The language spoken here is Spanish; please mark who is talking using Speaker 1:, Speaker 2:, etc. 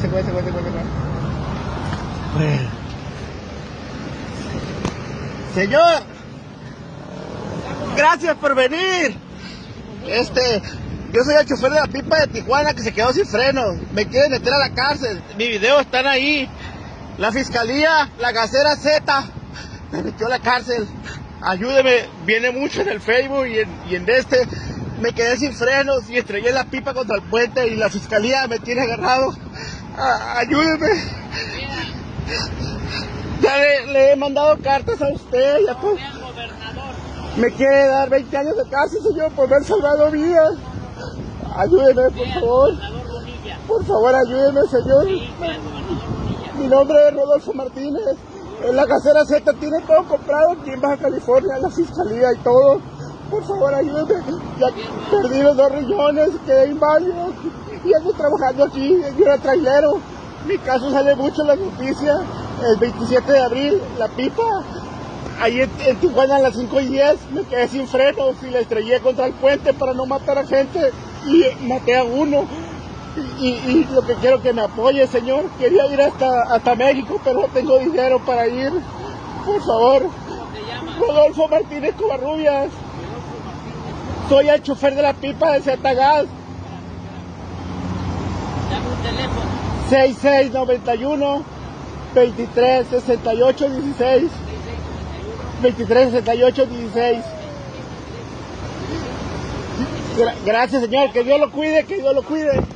Speaker 1: se fue, se fue, se fue, se fue. Señor, gracias por venir. Este, yo soy el chofer de la pipa de Tijuana que se quedó sin frenos. Me quieren meter a la cárcel. Mi video están ahí. La fiscalía, la gasera Z, me metió a la cárcel. Ayúdeme, viene mucho en el Facebook y en, y en este. Me quedé sin frenos y estrellé la pipa contra el puente y la fiscalía me tiene agarrado. Ah, ayúdeme. Ya le, le he mandado cartas a usted y a todos. Me quiere dar 20 años de cárcel, señor, por haber salvado vidas. Ayúdeme, por favor. Por favor, ayúdeme, señor. Mi nombre es Rodolfo Martínez. En la casera Z tiene todo comprado aquí en Baja California, la fiscalía y todo. Por favor, ayúdeme. Ya perdí los dos riñones, quedé inválido y ando trabajando aquí. Yo era trailero. Mi caso sale mucho en las noticias. El 27 de abril, la pipa ahí en, Tijuana a las 5 y 10 me quedé sin frenos y le estrellé contra el puente para no matar a gente y maté a uno. Y, y, lo que quiero que me apoye, señor. Quería ir hasta, hasta México, pero no tengo dinero para ir. Por favor. Rodolfo Martínez Covarrubias. Soy el chofer de la pipa de Zetagas.
Speaker 2: Dame un teléfono.
Speaker 1: 6691 2368 16. 23, 68, 16. Gracias, señor. Que Dios lo cuide, que Dios lo cuide.